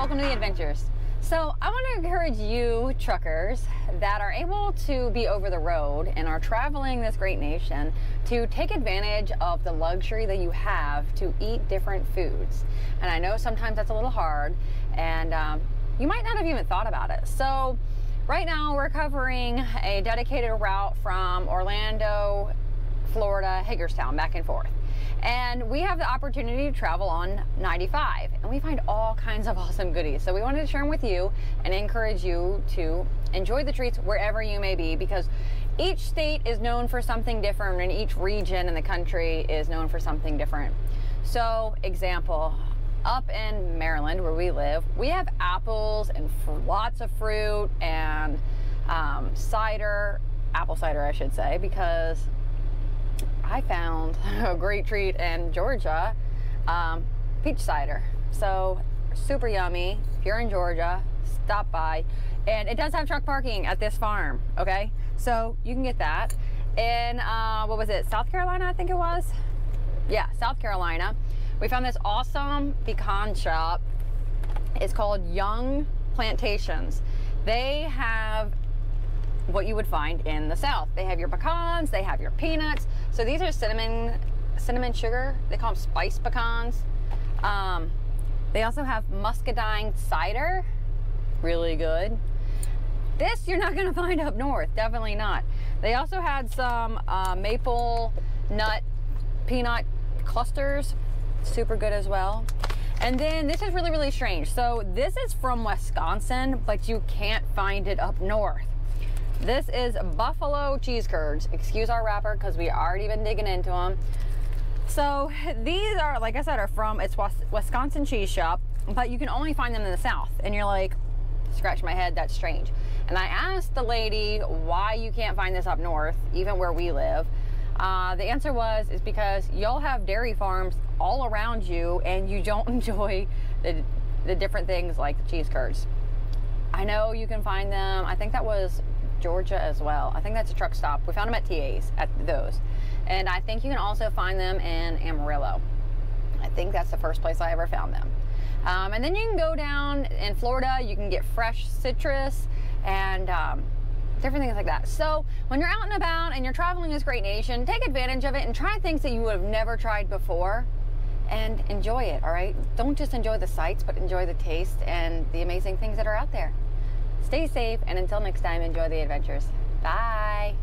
welcome to the adventures. So I want to encourage you truckers that are able to be over the road and are traveling this great nation to take advantage of the luxury that you have to eat different foods. And I know sometimes that's a little hard and um, you might not have even thought about it. So right now we're covering a dedicated route from Orlando, Florida, Hagerstown, back and forth. And we have the opportunity to travel on 95 and we find all kinds of awesome goodies. So we wanted to share them with you and encourage you to enjoy the treats wherever you may be because each state is known for something different and each region in the country is known for something different. So example, up in Maryland where we live, we have apples and lots of fruit and um, cider, apple cider I should say, because I found a great treat in Georgia, um, peach cider. So super yummy. If you're in Georgia, stop by. And it does have truck parking at this farm, okay? So you can get that. In, uh, what was it, South Carolina, I think it was? Yeah, South Carolina. We found this awesome pecan shop. It's called Young Plantations. They have what you would find in the South. They have your pecans, they have your peanuts. So these are cinnamon, cinnamon sugar. They call them spice pecans. Um, they also have muscadine cider, really good. This you're not gonna find up north, definitely not. They also had some uh, maple nut peanut clusters, super good as well. And then this is really, really strange. So this is from Wisconsin, but you can't find it up north. This is buffalo cheese curds. Excuse our wrapper because we already been digging into them. So these are, like I said, are from, it's Wisconsin Cheese Shop, but you can only find them in the South. And you're like, scratch my head, that's strange. And I asked the lady why you can't find this up north, even where we live. Uh, the answer was, is because y'all have dairy farms all around you and you don't enjoy the, the different things like cheese curds. I know you can find them. I think that was Georgia as well. I think that's a truck stop. We found them at TA's at those. And I think you can also find them in Amarillo. I think that's the first place I ever found them. Um, and then you can go down in Florida, you can get fresh citrus and um, different things like that. So when you're out and about and you're traveling this great nation, take advantage of it and try things that you would have never tried before and enjoy it, all right? Don't just enjoy the sights, but enjoy the taste and the amazing things that are out there. Stay safe, and until next time, enjoy the adventures. Bye.